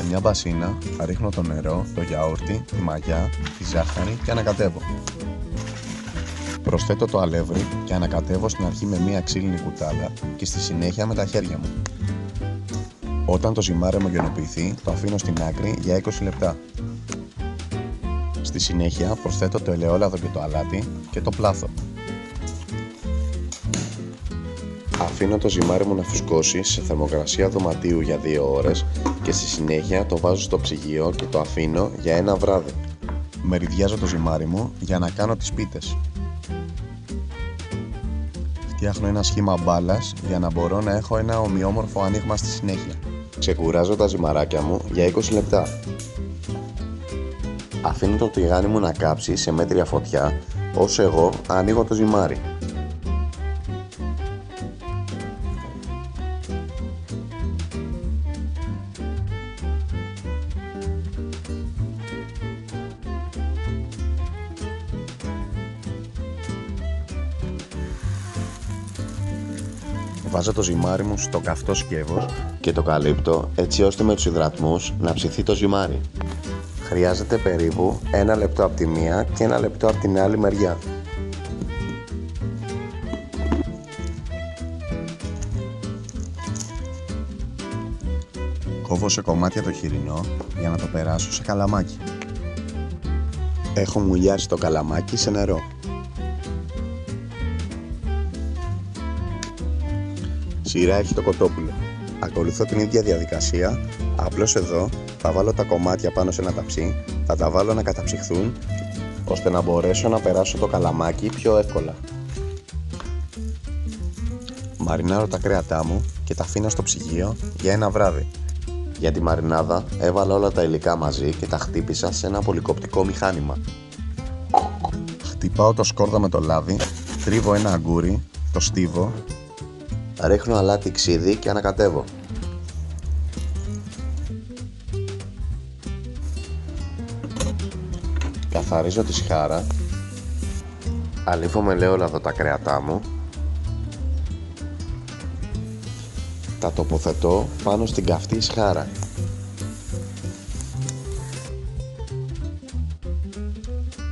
Σε μια μπασίνα ρίχνω το νερό, το γιαούρτι, τη μαγιά, τη ζάχαρη και ανακατεύω. Προσθέτω το αλεύρι και ανακατεύω στην αρχή με μια ξύλινη κουτάλα και στη συνέχεια με τα χέρια μου. Όταν το ζυμάρι ομογενοποιηθεί, το αφήνω στην άκρη για 20 λεπτά. Στη συνέχεια προσθέτω το ελαιόλαδο και το αλάτι και το πλάθω. Αφήνω το ζυμάρι μου να φουσκώσει σε θερμοκρασία δωματίου για 2 ώρες και στη συνέχεια το βάζω στο ψυγείο και το αφήνω για ένα βράδυ. Μεριδιάζω το ζυμάρι μου για να κάνω τις πίτες. Φτιάχνω ένα σχήμα μπάλας για να μπορώ να έχω ένα ομοιόμορφο ανοίγμα στη συνέχεια. Ξεκουράζω τα ζυμαράκια μου για 20 λεπτά. Αφήνω το τηγάνι μου να κάψει σε μέτρια φωτιά όσο εγώ ανοίγω το ζυμάρι. Βάζω το ζυμάρι μου στο καυτό σκεύος και το καλύπτω έτσι ώστε με τους υδρατμούς να ψηθεί το ζυμάρι. Χρειάζεται περίπου ένα λεπτό από τη μία και ένα λεπτό από την άλλη μεριά. Κόβω σε κομμάτια το χοιρινό για να το περάσω σε καλαμάκι. Έχω μουλιάσει το καλαμάκι σε νερό. Σειρά έχει το κοτόπουλο. Ακολουθώ την ίδια διαδικασία, απλώς εδώ θα βάλω τα κομμάτια πάνω σε ένα ταψί, θα τα βάλω να καταψυχθούν, ώστε να μπορέσω να περάσω το καλαμάκι πιο εύκολα. Μαρινάρω τα κρέατά μου και τα αφήνω στο ψυγείο για ένα βράδυ. Για τη μαρινάδα έβαλα όλα τα υλικά μαζί και τα χτύπησα σε ένα πολυκοπτικό μηχάνημα. Χτυπάω το σκόρδα με το λάδι, τρίβω ένα αγκούρι, το στίβω ρίχνω αλάτι ξύδι και ανακατεύω. Καθαρίζω τη σχάρα, αλήφω με ελαιόλαδο τα κρέατά μου, τα τοποθετώ πάνω στην καυτή σχάρα.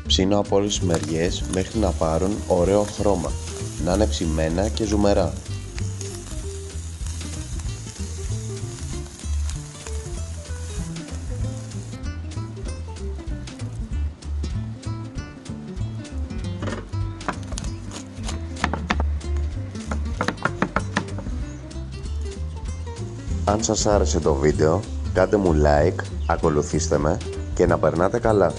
Ψήνω από όλες τις μεριές μέχρι να πάρουν ωραίο χρώμα, να είναι ψημένα και ζουμερά. Αν σας άρεσε το βίντεο, κάντε μου like, ακολουθήστε με και να περνάτε καλά.